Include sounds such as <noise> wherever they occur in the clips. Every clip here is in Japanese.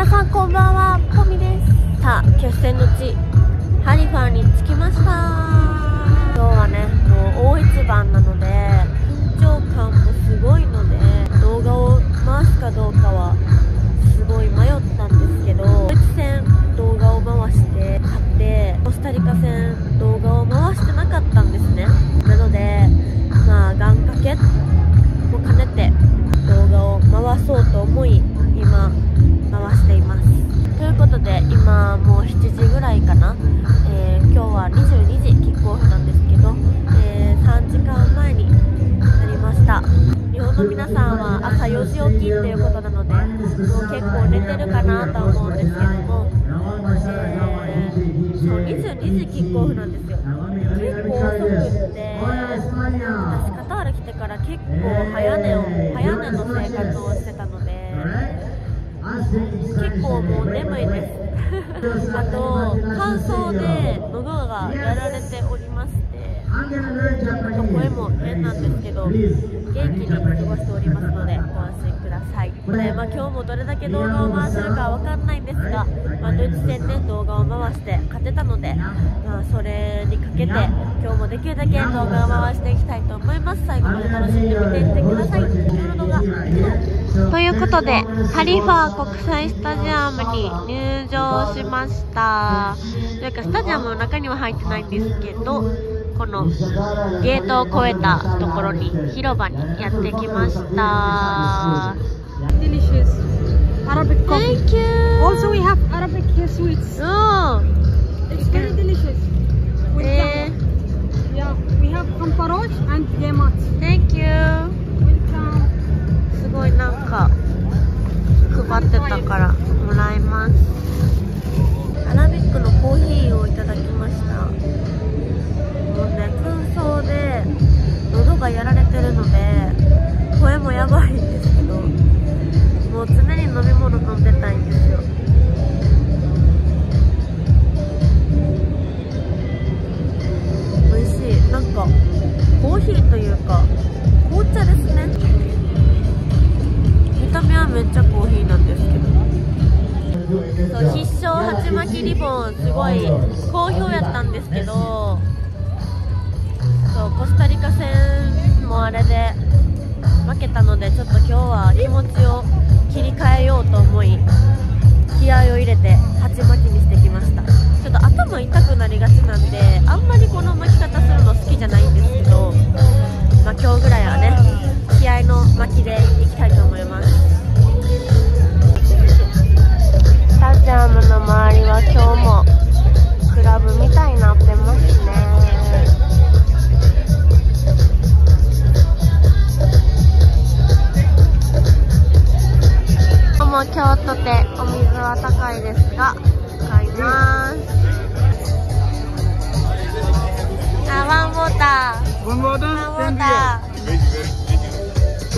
皆さんこんばんは。ポミです。さあ決戦の地ハリファに着きました。今日はねもう大一番なので緊張感もすごいので動画を回すかどうかはすごい迷ったんですけどドイツ戦動画を回して勝ってコスタリカ戦動画を回してなかったんですね。てるかなと思うんですけども、えー、そう22時キックオフなんですよ結構遅くって私カタール来てから結構早寝を早寝の生活をしてたので結構もう眠いです。あと乾燥で喉がやられておりまして声も変なんですけど元気に過ごしておりますのでで、まあ、今日もどれだけ動画を回せるかわかんないんですが、まあ、ドイツ戦で動画を回して勝てたので、まあ、それにかけて今日もできるだけ動画を回していきたいと思います。最後まで楽しんで見ていってください。ということでハリファ国際スタジアムに入場しました。というかスタジアムの中には入ってないんですけどこのゲートを越えたところに広場にやってきました。delicious Arabic coffee. Thank you Also, we have Arabic sweets. うん It's very delicious. Withえ jam. Yeah, we have kamparoj and yemat. Thank you Welcome. すごいなんか配ってたからもらいます いうか紅茶ですね。見た目はめっちゃコーヒーなんですけど。そう必勝鉢巻きリボンすごい好評やったんですけどそうコスタリカ戦もあれで負けたのでちょっと今日は気持ちを切り替えようと思い気合を入れて鉢巻きにしてきました。とてお水は高いですが買います。あワンウォーターワンウォー10タ riyal.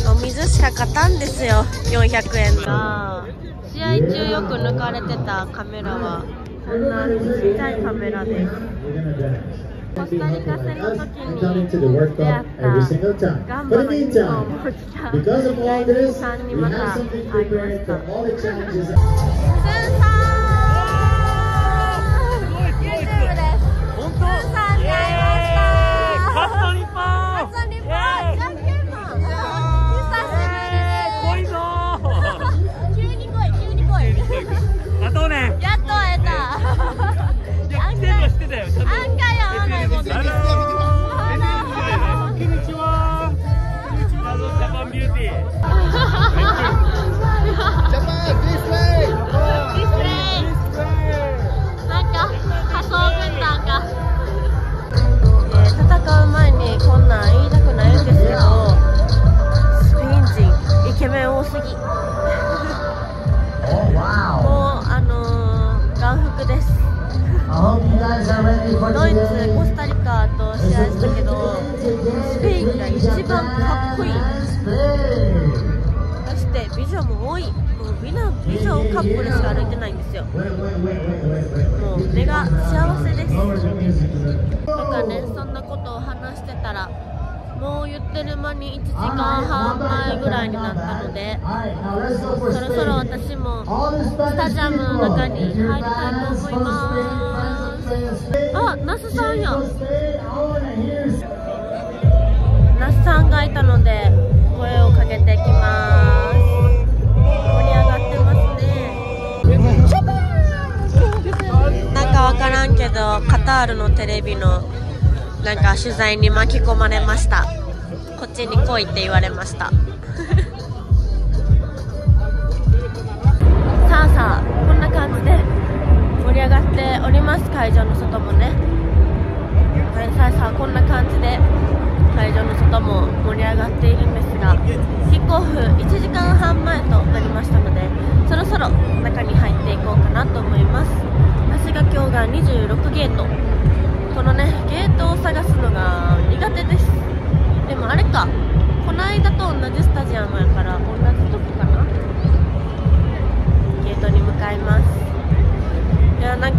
ーお水しか勝たんですよ。400円が試合中よく抜かれてたカメラはこんなちっちゃいカメラで。す I'm coming to the World every single time. But in the meantime, because of all this, we have something prepared for all the challenges. ドイツ、コスタリカと試合したけどスペインが一番かっこいい。そして美女も多い。もうみんな美女カップルしか歩いてないんですよ。もう目が幸せです。とかねそんなことを話してたらもう言ってる間に1時間半前ぐらいになったのでそろそろ私もスタジアムの中に入りたいと思います。あ那須さんや。那須さんがいたので声をかけてきます。盛り上がってますね。なんかわからんけどカタールのテレビのなんか取材に巻き込まれました。こっちに来いって言われました。さあさあこんな感じで。がっております会場の外もね。はいさあさあこんな感じで会場の外も盛り上がっているんですがキックオフ1時間半前となりましたのでそろそろ中に入っていこうかなと思います。私が今日が26ゲート。このねゲートを探すのが苦手です。でもあれか。この間と同じスタジアムやから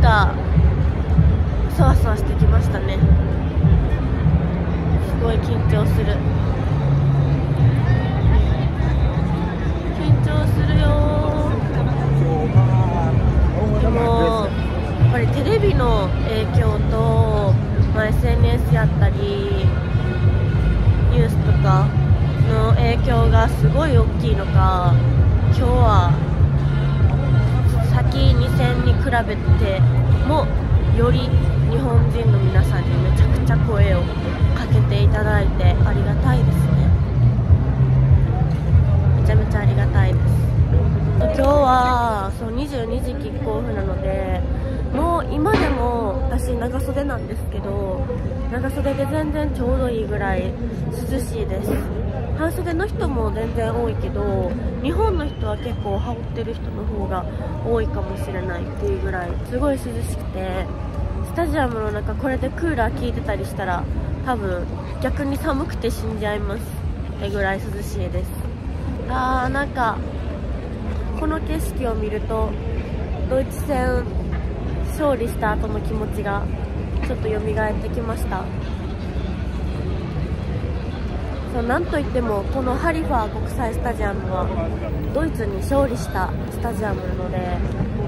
いやなんかそわそわしてきましたね。すごい緊張する。緊張するよ。でもやっぱりテレビの影響と、まあ、SNS やったりニュースとかの影響がすごい大きいのか今日は2戦に比べてもより日本人の皆さんにめちゃくちゃ声をかけていただいてありがたいですね。めちゃめちゃありがたいです。今日はそう22時キックオフなのでもう今でも私長袖なんですけど長袖で全然ちょうどいいぐらい涼しいです。半袖の人も全然多いけど日本の人は結構羽織ってる人の方が多いかもしれないっていうぐらいすごい涼しくてスタジアムの中これでクーラー効いてたりしたら多分逆に寒くて死んじゃいますってぐらい涼しいです。あーなんかこの景色を見るとドイツ戦勝利した後の気持ちがちょっと蘇ってきました。そうなんといってもこのハリファ国際スタジアムはドイツに勝利したスタジアムなので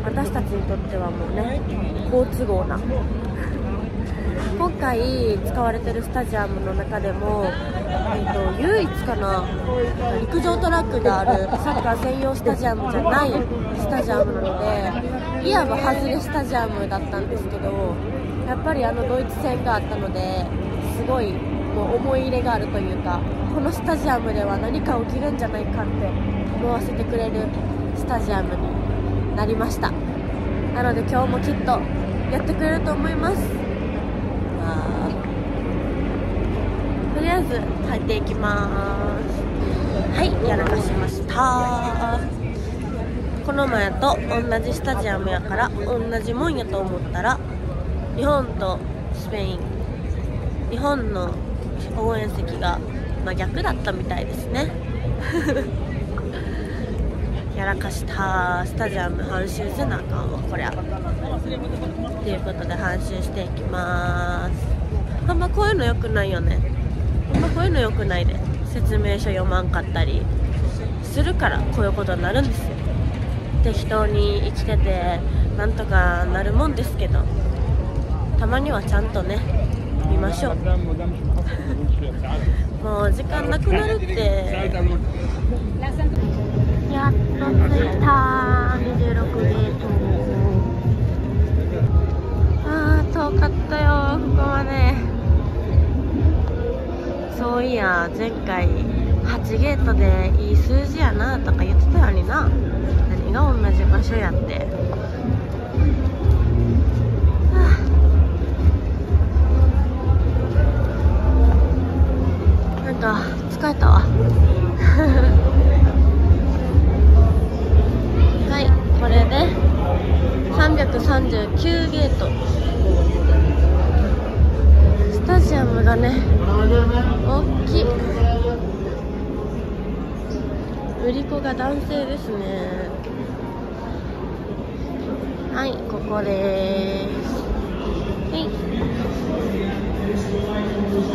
私たちにとってはもうね好都合な <laughs> 今回使われてるスタジアムの中でも、えっと、唯一かな陸上トラックがあるサッカー専用スタジアムじゃないスタジアムなのでいわば外れスタジアムだったんですけどやっぱりあのドイツ戦があったのですごいもう思い入れがあるというかこのスタジアムでは何か起きるんじゃないかって思わせてくれるスタジアムになりました。なので今日もきっとやってくれると思います。とりあえず入っていきます。はいやらかしました。この前と同じスタジアムやから同じもんやと思ったら日本とスペイン日本の応援席が真逆だったみたいですね。<laughs> やらかしたスタジアム半周せなあかんわこりゃ。ということで半周していきます。あんまこういうの良くないよね。あんまこういうの良くないで説明書読まんかったりするからこういうことになるんですよ。適当に生きててなんとかなるもんですけど。たまにはちゃんとね見ましょう。<laughs> もう時間なくなるって。やっと着いた。26ゲートあー遠かったよここまで。そういや前回8ゲートでいい数字やなとか言ってたのにな。何が同じ場所やってなんか疲れたわ。<laughs> はいこれで339ゲート。スタジアムがね大きい。売り子が男性ですね。はいここです。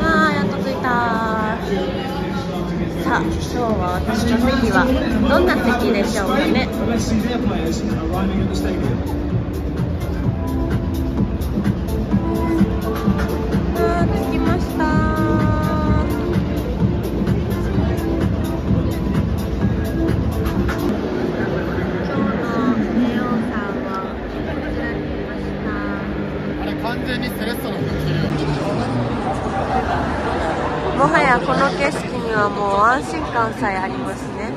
あーやっと着いたさあ今日は私の席はどんな席でしょうかね。この景色にはもう安心感さえありますね。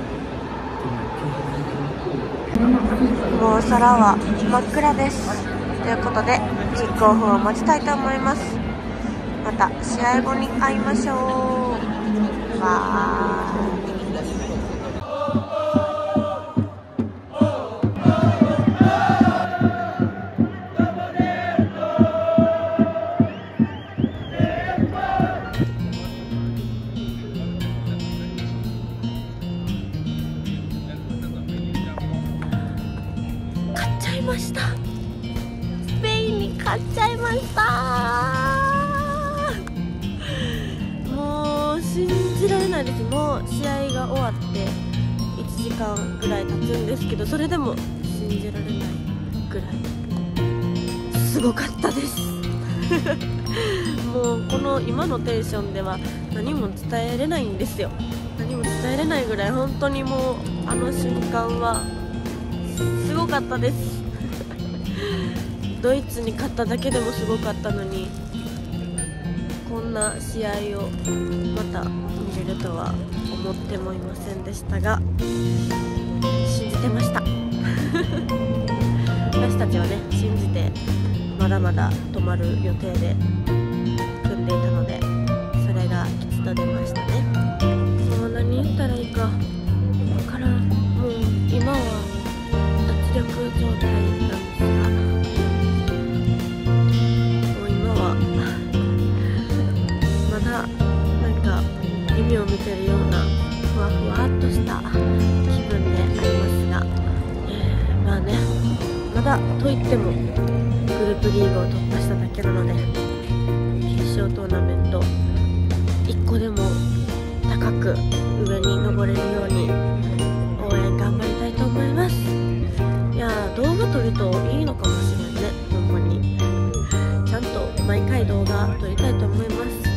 もう空は真っ暗です。ということでキックオフを待ちたいと思います。また試合後に会いましょう。バイ。時間ぐらい経つんですけどそれでも信じられないぐらいすごかったです。もうこの今のテンションでは何も伝えれないんですよ。何も伝えれないぐらい本当にもうあの瞬間はすごかったです。ドイツに勝っただけでもすごかったのにこんな試合をまた見れるとは。思ってもいませんでしたが信じてました。<laughs> 私たちはね信じてまだまだ泊まる予定で組んでいたのでそれが吉と出ました。ねいってもグループリーグを突破しただけなので決勝トーナメント1個でも高く上に登れるように応援頑張りたいと思います。いやー動画撮るといいのかもしれんねほんまに。ちゃんと毎回動画撮りたいと思います。